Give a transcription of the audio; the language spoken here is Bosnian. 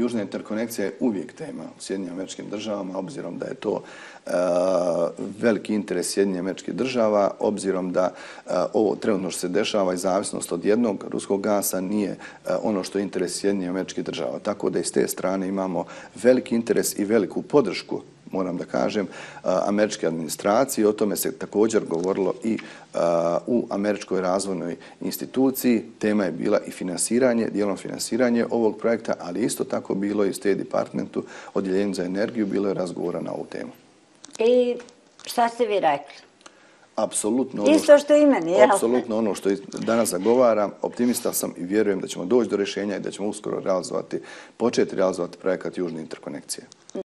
Južna interkonekcija je uvijek tema u Sjedinjim američkim državama, obzirom da je to e, veliki interes Sjedinjih američkih država, obzirom da e, ovo trenutno što se dešava i zavisnost od jednog ruskog gasa nije e, ono što je interes Sjedinjih američkih država. Tako da iz te strane imamo veliki interes i veliku podršku moram da kažem, američke administracije. O tome se također govorilo i u američkoj razvojnoj instituciji. Tema je bila i finansiranje, dijelom finansiranje ovog projekta, ali isto tako bilo i u State Departmentu, odjeljenju za energiju, bilo je razgovora na ovu temu. I šta ste vi rekli? Apsolutno ono Isto što i meni, jel? Apsolutno ono što danas zagovaram. Optimista sam i vjerujem da ćemo doći do rješenja i da ćemo uskoro realizovati, početi realizovati projekat Južne interkonekcije.